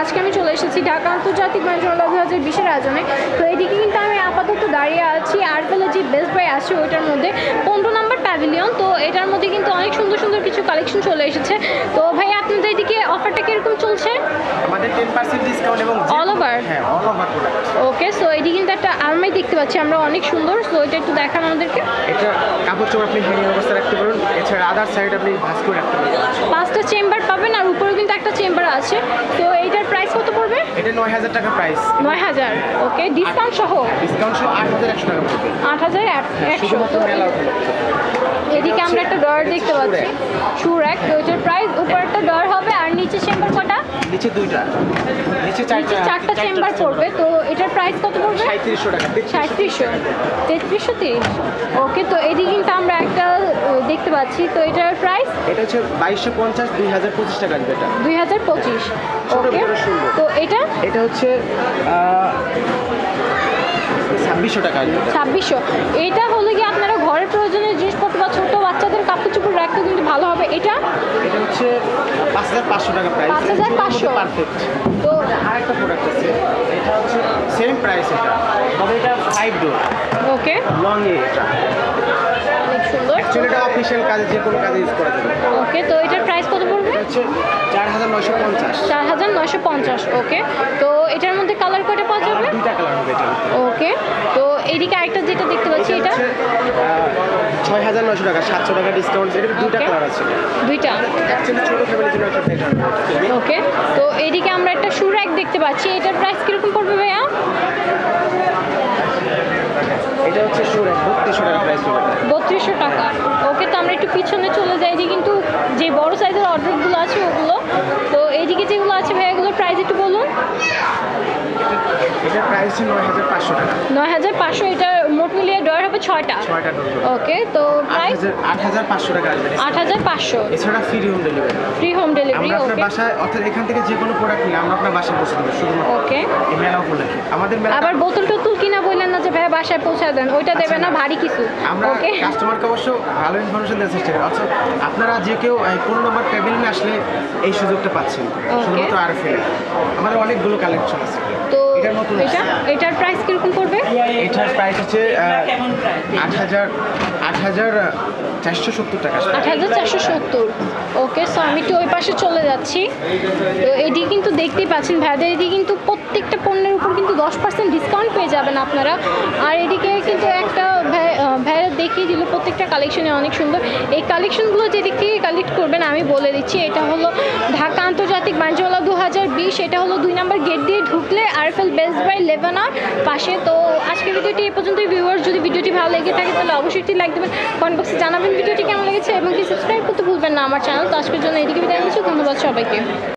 আজকে আমি চলে এসেছি ঢাকা আন্তর্জাতিক মেলা দু হাজার বিশের আয়োজনে। তো এদিকে কিন্তু আমি আপাতত দাঁড়িয়ে আছি আরবেলা যে বেস্ট বাই আছে ওইটার মধ্যে পনেরো নাম্বার প্যাভিলিয়ন। তো এটার মধ্যে কিন্তু অনেক সুন্দর সুন্দর কিছু কালেকশন চলে এসেছে। তো ভাই আপনাদের এদিকে অফারটা কীরকম চলছে? আমাদের ডিসকাউন্ট এবং All হ্যাঁ অল ওভার ওকে সো এটি কিন্তু একটা আলমারি দেখতে পাচ্ছি আমরা অনেক সুন্দর। সো এটা একটু দেখান আমাদেরকে। এটা কাপড় চোপড় আপনি হ্যাঙ্গিং অবস্থা রাখতে পারুন এছাড়া আদার সাইড আপনি ভাস করে রাখতে পারবেন। পাঁচটা চেম্বার পাবেন আর কিন্তু একটা চেম্বার আছে। তো এটা নয় হাজার টাকা প্রাইস নয় হাজার? ওকে ডিসকাউন্ট সহ? ডিসকাউন্ট সহ আট হাজার একশো টাকা পড়বে। আট হাজার একশো। শুধুমাত্র মেলা উপলক্ষে এদিকে আমরা একটা ডর দেখতে পাচ্ছি। শুর এক তো ওইটার প্রাইস উপরে একটা ডর হবে আর নিচে চেম্বার কটা? নিচে দুইটা। নিচে চারটা চারটা চেম্বার পড়বে। তো এটার প্রাইস কত পড়বে? সাঁত্রিশশো টাকা সাঁত্রিশশো। তেত্রিশশো তিরিশ ওকে তো এদিকে কিন্তু দেখতে পাচ্ছি। তো এটার প্রাইস এটা হচ্ছে বাইশশো পঞ্চাশ দুই হাজার পঁচিশ টাকা আসবে এটা। দুই হাজার পঁচিশ। ছোট ওকে ভিতরে সুন্দর। তো এটা? এটা হচ্ছে ছাব্বিশশো টাকা। ছাব্বিশশো। এটা হলো কি আপনারা ঘরের প্রয়োজনীয় জিনিসপত্র বা ছোটো বাচ্চাদের কাপড় চোপড় রাখতে কিন্তু ভালো হবে। এটা? এটা হচ্ছে পাঁচ হাজার পাঁচশো টাকা প্রাইস 5,500 পারফেক্ট তো আরেকটা প্রোডাক্ট আছে। এটা হচ্ছে সেম প্রাইস এটা। তবে এটা ফাইভ ডোর ওকে লং এটা অনেক সুন্দর অ্যাকচুয়ালি এটা অফিসিয়াল কাজে যে কোনো কাজে ইউজ করা যাবে। ওকে তো এটার প্রাইস কত পড়বে? চার হাজার নয়শো পঞ্চাশ। চার হাজার নয়শো পঞ্চাশ ওকে তো এটার মধ্যে কালার কয়টা পাওয়া যাবে? দুইটা কালার হবে এটা ওকে তো এদিকে আরেকটা যেটা দেখতে পাচ্ছি এটা ছয় হাজার নয়শো টাকা সাতশো টাকা ডিসকাউন্ট এটা দুইটা কালার আছে। দুইটা? ছোটো ফ্যামিলির জন্য একটা ওকে তো এদিকে আমরা একটা শু র্যাক দেখতে পাচ্ছি এটার প্রাইস কীরকম পড়বে ভাইয়া এটা হচ্ছে সুর বত্রিশশো টাকা। ওকে তো আমরা একটু পিছনে চলে যাই যে কিন্তু যে বড় সাইজের অর্ডারগুলো আছে ওগুলো তো এইদিকে যেগুলো আছে ভাইয়া এগুলোর প্রাইস একটু বলুন। এটার প্রাইস হচ্ছে নয় হাজার পাঁচশো টাকা। নয় হাজার পাঁচশো এটা মোট মিলিয়ে ডর হবে ছয়টা। ছয়টা ওকে তো প্রাইস আট হাজার পাঁচশো টাকা আসবে। আট হাজার পাঁচশো। এছাড়া free home delivery free home delivery আমরা আপনার বাসায় অর্থাৎ এখান থেকে যে কোনো প্রোডাক্ট নিলে আমরা আপনার বাসায় পৌঁছে দেবো শুধুমাত্র। ওকে এই মেলা উপলক্ষে। আমাদের মেলা আবার বোতল টোতল কিনা বললেন না যে ভাইয়া বাসায় পৌঁছে দেন ওইটা দেবে না ভারী কিছু। আমরা কাস্টমারকে অবশ্য ভালো ইনফরমেশন দেওয়ার চেষ্টা করি। অর্থাৎ আপনারা যে কেউ এই পনেরো নম্বর প্যাভিলিয়নে আসলে এই সুযোগটা পাচ্ছেন। শুধুমাত্র আর ফেলে আমাদের অনেকগুলো কালেকশন আছে। তো এটা এটার প্রাইস কীরকম পড়বে? এটার প্রাইস হচ্ছে আট হাজার আট হাজার চারশো সত্তর টাকা। আট হাজার চারশো সত্তর। ওকে সো আমি একটু ওই পাশে চলে যাচ্ছি। তো এটি কিন্তু দেখতেই পাচ্ছেন ভাইদের এদিকে কিন্তু প্রত্যেকটা পণ্যের উপর কিন্তু দশ পার্সেন্ট ডিসকাউন্ট পেয়ে যাবেন আপনারা। আর এদিকে কিন্তু একটা আহ, দেখিয়ে দিল প্রত্যেকটা কালেকশনে অনেক সুন্দর। এই কালেকশনগুলো যেদিক কালেক্ট করবেন আমি বলে দিচ্ছি এটা হলো ঢাকা আন্তর্জাতিক বাণিজ্যমেলা দু হাজার বিশ। এটা হলো দুই নম্বর গেট দিয়ে ঢুকলে আরএফএল বেস্ট বাই লেভেনার পাশে। তো আজকের ভিডিওটি এই পর্যন্ত ভিউয়ার যদি ভিডিওটি ভালো লেগে থাকে তাহলে অবশ্যই একটি লাইক দেবেন। কমেন্ট বক্সে জানাবেন ভিডিওটি কেমন লেগেছে এবং কি সাবস্ক্রাইব করতে ভুলবেন না আমার চ্যানেল তো আজকের জন্য এদিকে বিদায় নিচ্ছি ধন্যবাদ সবাইকে।